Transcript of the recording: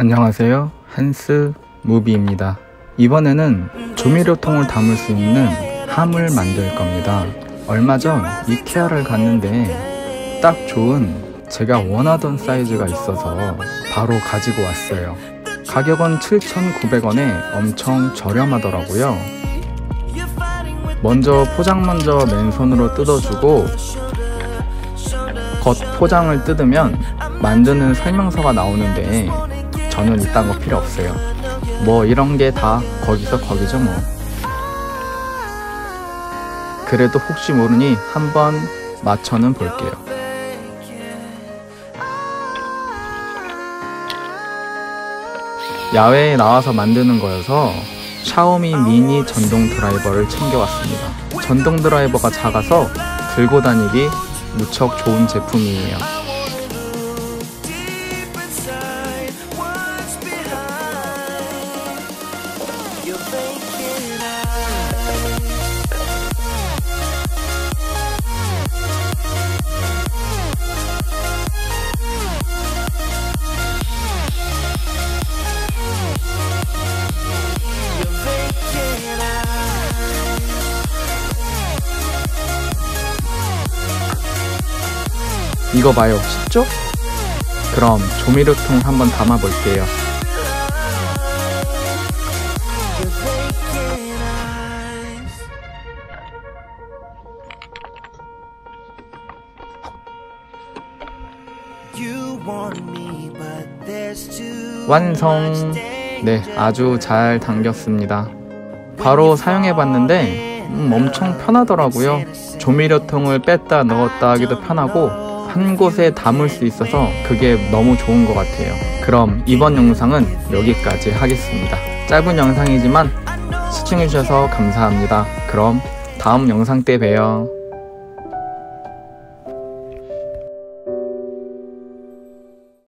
안녕하세요. 한스 무비입니다. 이번에는 조미료통을 담을 수 있는 함을 만들 겁니다. 얼마 전 이케아를 갔는데 딱 좋은 제가 원하던 사이즈가 있어서 바로 가지고 왔어요. 가격은 7,900원에 엄청 저렴하더라고요. 먼저 포장 먼저 맨손으로 뜯어주고 겉 포장을 뜯으면 만드는 설명서가 나오는데 저는 이딴 거 필요 없어요. 뭐 이런 게 다 거기서 거기죠 뭐. 그래도 혹시 모르니 한번 맞춰는 볼게요. 야외에 나와서 만드는 거여서 샤오미 미니 전동 드라이버를 챙겨왔습니다. 전동 드라이버가 작아서 들고 다니기 무척 좋은 제품이에요 이거 봐요 쉽죠? 그럼 조미료통 한번 담아 볼게요 완성. 네 아주 잘 당겼습니다. 바로 사용해 봤는데 음, 엄청 편하더라고요. 조미료통을 뺐다 넣었다 하기도 편하고 한 곳에 담을 수 있어서 그게 너무 좋은 것 같아요. 그럼 이번 영상은 여기까지 하겠습니다. 짧은 영상이지만 시청해주셔서 감사합니다. 그럼 다음 영상 때 봬요